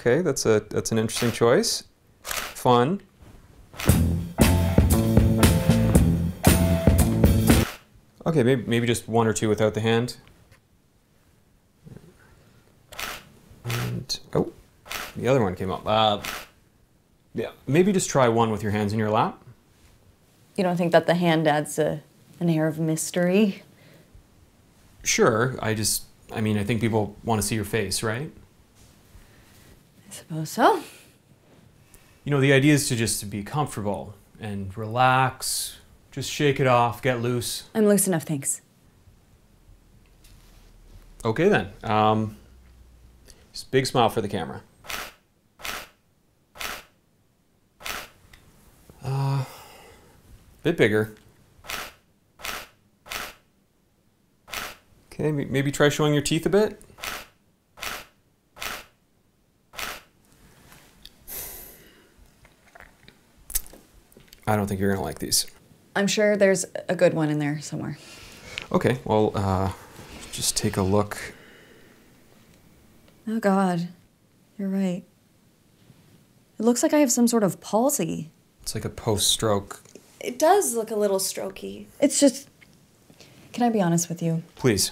Okay, that's a that's an interesting choice. Fun. Okay, maybe maybe just one or two without the hand. And oh, the other one came up. Uh, yeah, maybe just try one with your hands in your lap. You don't think that the hand adds a, an air of mystery? Sure. I just, I mean, I think people want to see your face, right? I suppose so. You know, the idea is to just to be comfortable and relax, just shake it off, get loose. I'm loose enough, thanks. Okay then. Um, just big smile for the camera. Uh, bit bigger. Okay, maybe try showing your teeth a bit. I don't think you're gonna like these. I'm sure there's a good one in there somewhere. Okay, well, uh, just take a look. Oh, God. You're right. It looks like I have some sort of palsy. It's like a post-stroke. It does look a little strokey. It's just. Can I be honest with you? Please.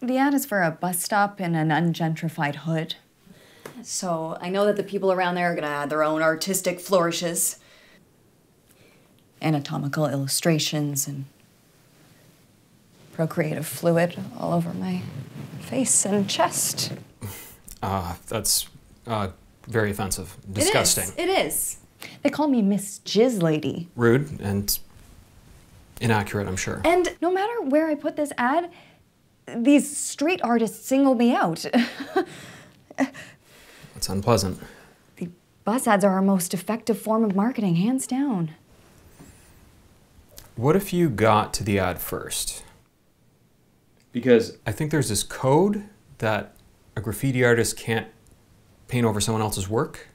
The ad is for a bus stop in an ungentrified hood. So I know that the people around there are gonna add their own artistic flourishes, anatomical illustrations, and procreative fluid all over my face and chest. Uh, that's uh, very offensive. Disgusting. It is. It is. They call me Miss Jizz Lady. Rude and inaccurate, I'm sure. And no matter where I put this ad, these street artists single me out. That's unpleasant. the bus ads are our most effective form of marketing, hands down. What if you got to the ad first? Because I think there's this code that a graffiti artist can't paint over someone else's work.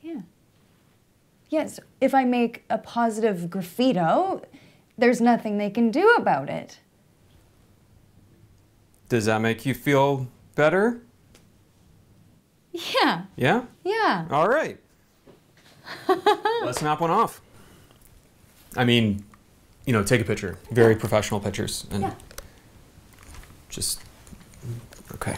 Yeah. Yes, if I make a positive graffito, there's nothing they can do about it. Does that make you feel better? Yeah, Yeah? yeah. All right. Let's snap one off. I mean, you know, take a picture. Very professional pictures. And Yeah. just, okay.